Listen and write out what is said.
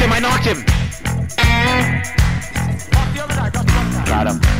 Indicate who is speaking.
Speaker 1: him, I knocked him! Got him.